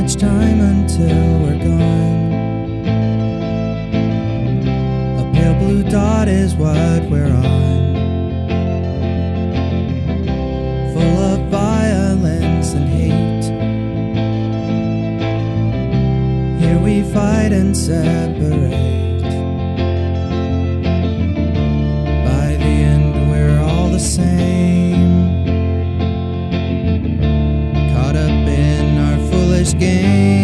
much time until we're gone? A pale blue dot is what we're on. Full of violence and hate. Here we fight and separate. game.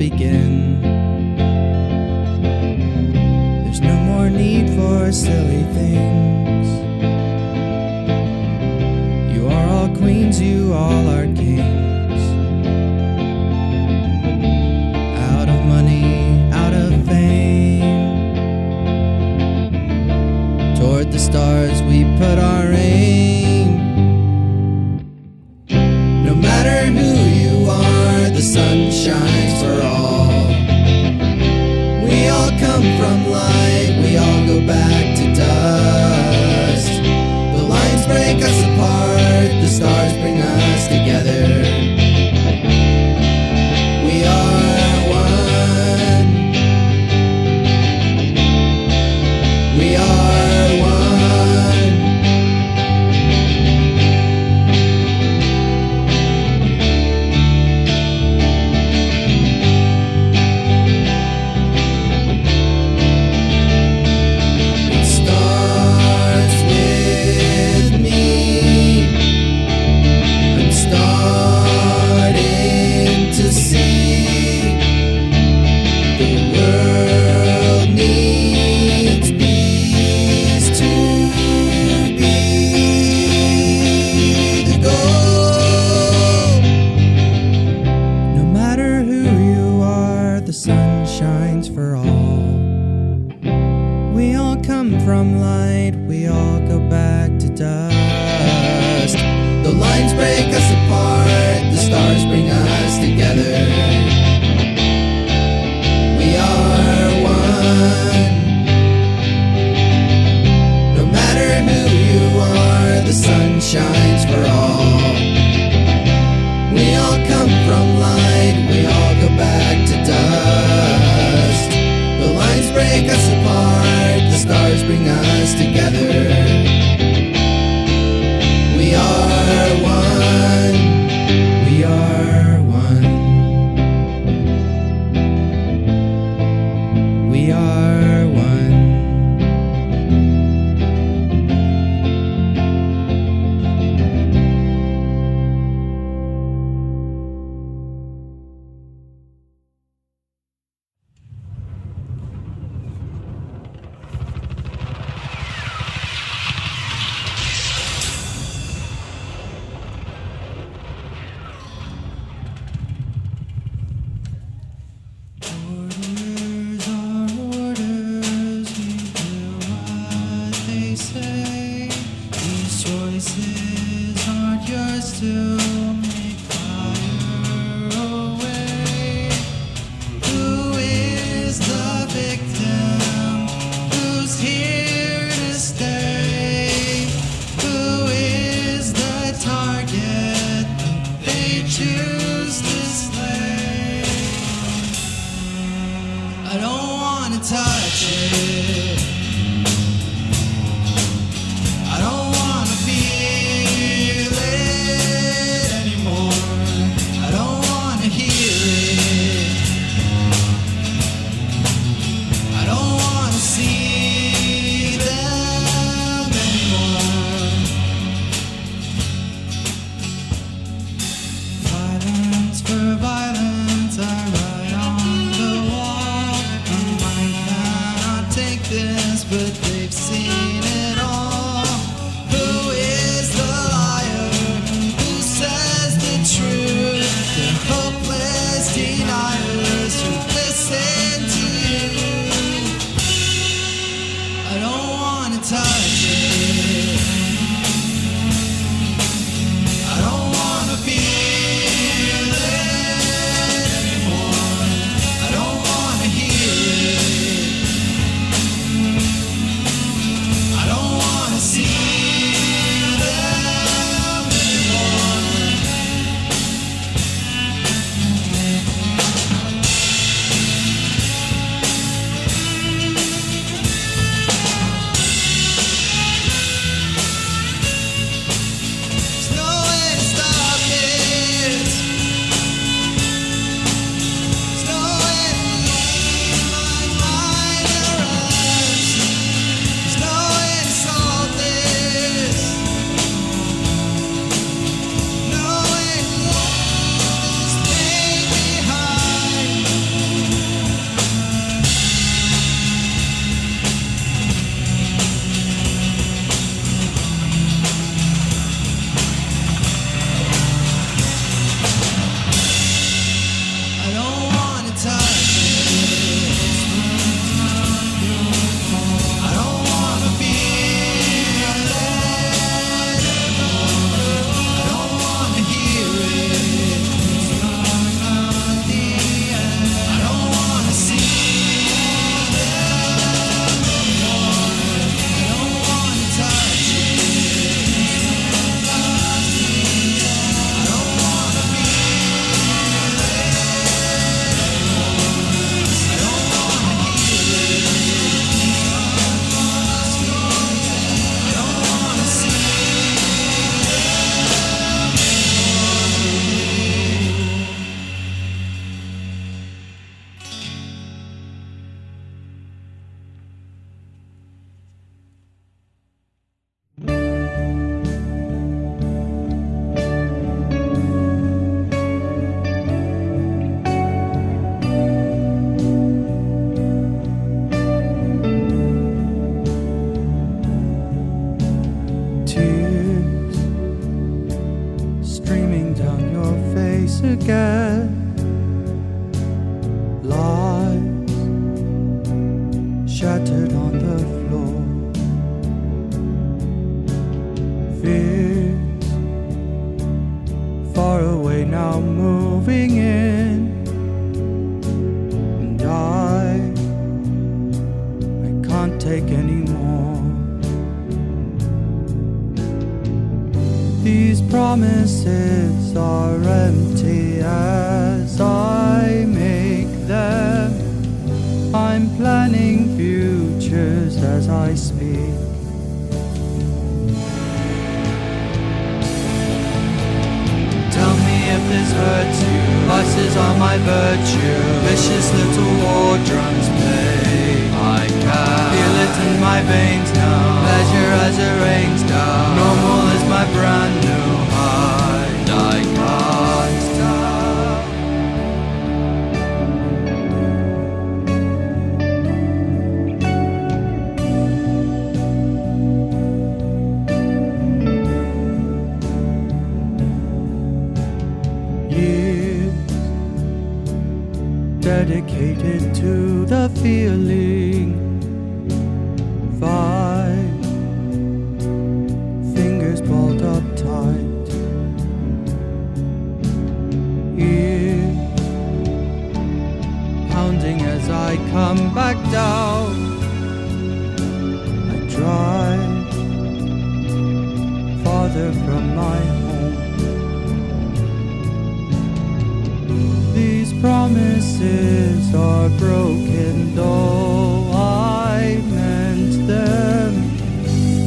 begin. There's no more need for silly things. You are all queens, you all are kings. lines break us apart, the stars bring us together. We are one. No matter who you are, the sun shines for all. We all come from light, we all go back to dust. The lines break us apart, the stars bring us together. I speak. Tell me if this hurts you, vices are my virtue, vicious little war drums play. I can feel it in my veins now, pleasure as it rains down. No more. from my home. These promises are broken, though I meant them.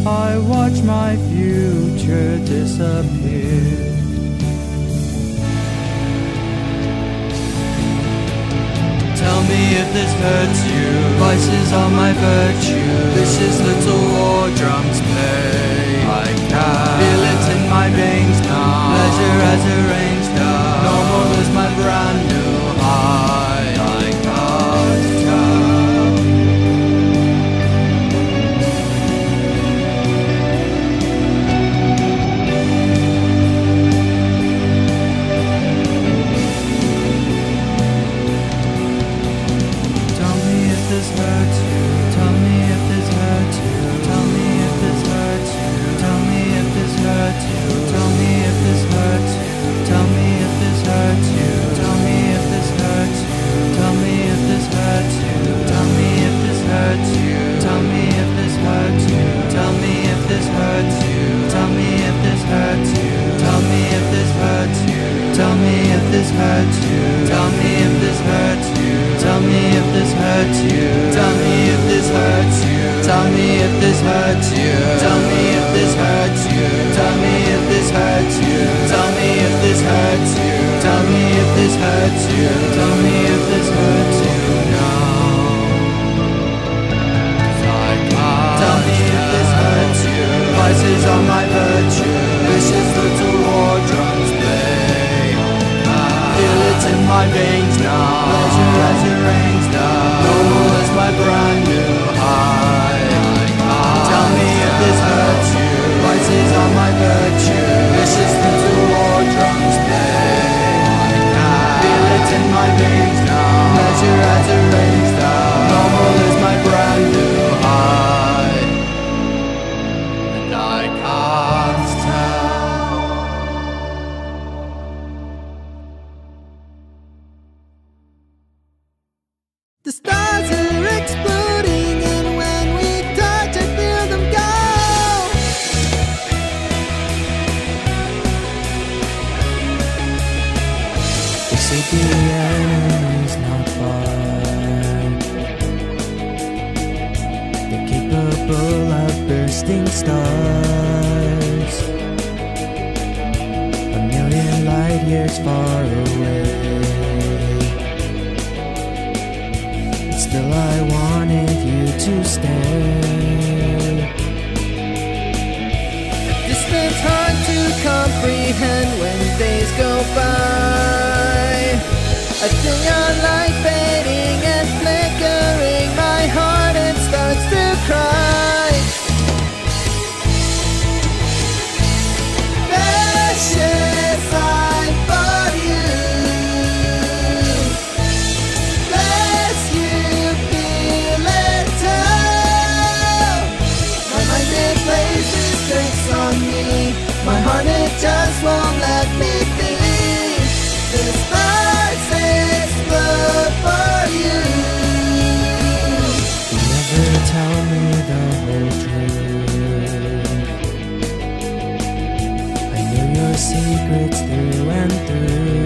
I watch my future disappear. Tell me if this hurts you. Vices are my virtue. This is little war drums play. treasure as a rain star. No more lose my brand. hurts you. Tell me if this hurts you. Tell me if this hurts you. Tell me if this hurts you. Tell me if this hurts you. Tell me if this hurts you. Tell me if this hurts you. Tell me if this hurts you. Tell me if this hurts you. Tell me if this hurts you. Tell me if this hurts you. Voices on my now. Pleasure as it rains down. Normal is my brand new high. Tell me if this hurts you. Prices on my virtue. Vicious little war drums play. Feel it in my veins now. Pleasure as years far away. But still, I wanted you to stay. Distance hard to comprehend when days go by. I feel your light secrets through and through.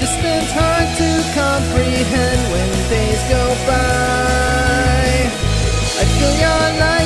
Distance hard to comprehend when days go by. I feel your light